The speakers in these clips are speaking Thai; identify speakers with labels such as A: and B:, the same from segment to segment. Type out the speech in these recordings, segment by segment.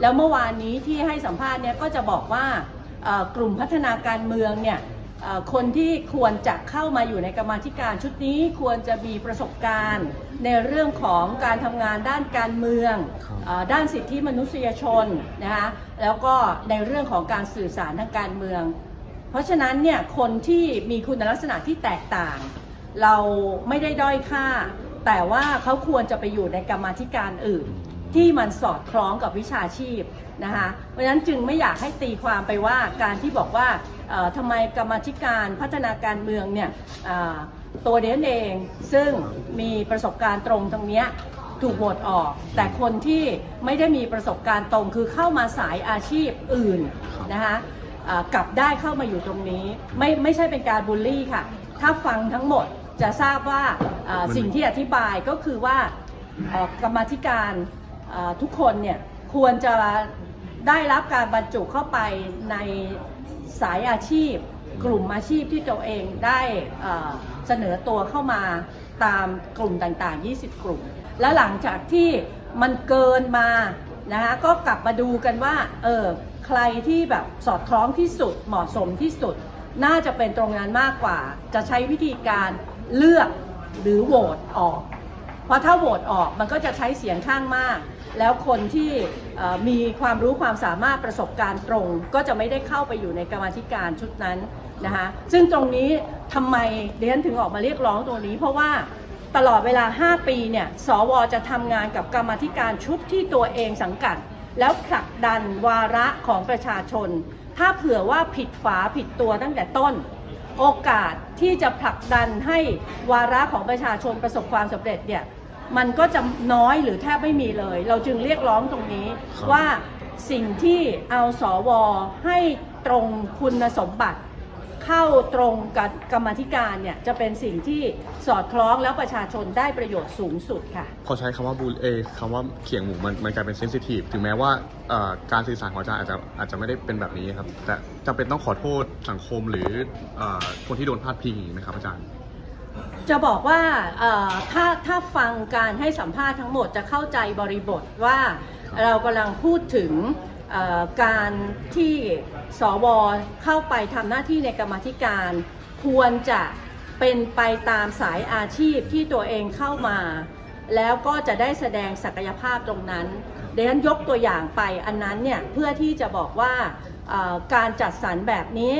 A: แล้วเมื่อวานนี้ที่ให้สัมภาษณ์เนี่ยก็จะบอกว่าเอ่อกลุ่มพัฒนาการเมืองเนี่ยเอ่อคนที่ควรจะเข้ามาอยู่ในกรรมาธิการชุดนี้ควรจะมีประสบการณ์ ในเรื่องของการทำงานด้านการเมือง
B: ครับ
A: เอ่อด้านสิทธิมนุษยชนนะคะแล้วก็ในเรื่องของการสื่อสารทางการเมือง เพราะฉะนั้นเนี่ยคนที่มีคุณลักษณะที่แตกต่าง เราไม่ได้ด้อยค่า แต่ว่าเขาควรจะไปอยู่ในกรรมาธิการอื่น ที่มันสอดคล้องกับวิชาชีพนะคะเพราะฉะนั้นจึงไม่อยากให้ตีความไปว่าการที่บอกว่าเอ่อทำไมกรรมธิการพัฒนาการเมืองเนี่ยตัวเดนเองซึ่งมีประสบการณ์ตรงตรงเนี้ยถูกโหวตออก แต่คนที่ไม่ได้มีประสบการณ์ตรงคือเข้ามาสายอาชีพอื่นนะคะกลับได้เข้ามาอยู่ตรงนี้ไม่ไม่ใช่เป็นการบูลลี่ค่ะ ถ้าฟังทั้งหมดจะทราบว่าสิ่งที่อธิบายก็คือว่ากรรมธิการ ทุกคนเนี่ยควรจะได้รับการบรรจุเข้าไปในสายอาชีพ กลุ่มอาชีพที่ตัวเองได้เสนอตัวเข้ามาตามกลุ่มต่างๆ 20 กลุ่ม และหลังจากที่มันเกินมานะคะก็กลับมาดูกันว่าเออใครที่แบบสอดคล้องที่สุดเหมาะสมที่สุด น่าจะเป็นตรงนั้นมากกว่า จะใช้วิธีการเลือกหรือโหวตออก เพราะถ้าโหวตออกมันก็จะใช้เสียงข้างมาก แล้วคนที่มีความรู้ความสามารถประสบการณ์ตรง ก็จะไม่ได้เข้าไปอยู่ในกรรมธิการชุดนั้นนะคะซึ่งตรงนี้ทำไมเดนถึงออกมาเรียกร้องตรงนี้ เพราะว่าตลอดเวลา 5 ปีเนี่ยสวจะทำงานกับกรรมธิการชุดที่ตัวเองสังกัด แล้วผลักดันวาระของประชาชน ถ้าเผื่อว่าผิดฝาผิดตัวตั้งแต่ต้น โอกาสที่จะผลักดันให้วาระของประชาชนประสบความสำเร็จเนี่ยมันก็จะน้อยหรือแทบไม่มีเลย เราจึงเรียกร้องตรงนี้
B: ครับ
A: ว่าสิ่งที่เอาสวให้ตรงคุณสมบัติ เข้าตรงกับกรรมาธิการเนี่ยจะเป็นสิ่งที่สอดคล้องแล้วประชาชนได้ประโยชน์สูงสุดค่ะ
B: พอใช้คำว่าบูลเอยคำว่าเขียงหมูมันมันกลายเป็นเซนซิทีฟถึงแม้ว่าเอ่อการสื่อสารของอาจารย์อาจจะอาจจะไม่ได้เป็นแบบนี้ครับ แต่จำเป็นต้องขอโทษสังคมหรือเอ่อคนที่โดนพาดพิงไหมครับอาจารย์
A: จะบอกว่าเอ่อถ้าถ้าฟังการให้สัมภาษณ์ทั้งหมดจะเข้าใจบริบทว่า
B: ครับ
A: เรากำลังพูดถึงเอ่อ การที่สวเข้าไปทำหน้าที่ในกรรมธิการ ควรจะเป็นไปตามสายอาชีพที่ตัวเองเข้ามา แล้วก็จะได้แสดงศักยภาพตรงนั้นเดยวฉันยกตัวอย่างไปอันนั้นเนี่ยเพื่อที่จะบอกว่าการจัดสรรแบบนี้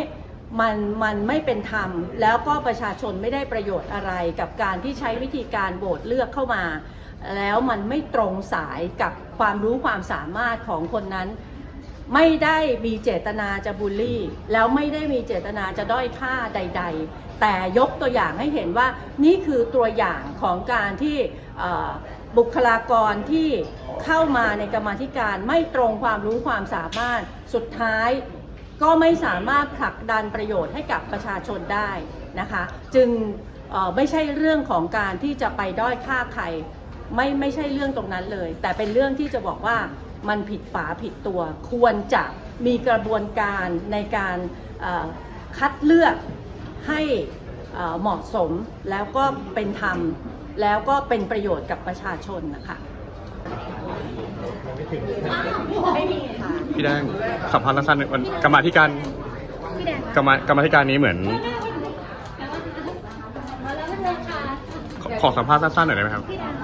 A: มันมันไม่เป็นธรรม แล้วก็ประชาชนไม่ได้ประโยชน์อะไรกับการที่ใช้วิธีการโหวตเลือกเข้ามา แล้วมันไม่ตรงสายกับความรู้ความสามารถของคนนั้น ไม่ได้มีเจตนาจะบูลลี่ แล้วไม่ได้มีเจตนาจะด้อยค่าใด ๆ แต่ยกตัวอย่างให้เห็นว่านี่คือตัวอย่างของการที่บุคลากรที่เข้ามาในกรรมธิการไม่ตรงความรู้ความสามารถสุดท้ายก็ไม่สามารถผลักดันประโยชน์ให้กับประชาชนได้นะคะ จึงไม่ใช่เรื่องของการที่จะไปด้อยค่าใครไม่ไม่ใช่เรื่องตรงนั้นเลย แต่เป็นเรื่องที่จะบอกว่า มันผิดฝาผิดตัว ควรจะมีกระบวนการในการเอ่อคัดเลือกให้เอ่อเหมาะสมแล้วก็เป็นธรรม แล้วก็เป็นประโยชน์กับประชาชนนะคะไม่มีค่ะ
B: พี่แดงสัมภาษณ์สั้นๆวันกรรมาธิการ
C: พี่แดง
B: กรรมากรรมาธิการนี้เหมือน
C: มาแล้วเลยค่ะ
B: ขอขอสัมภาษณ์สั้นๆหน่อยได้ไหมครับ
C: พี่แดง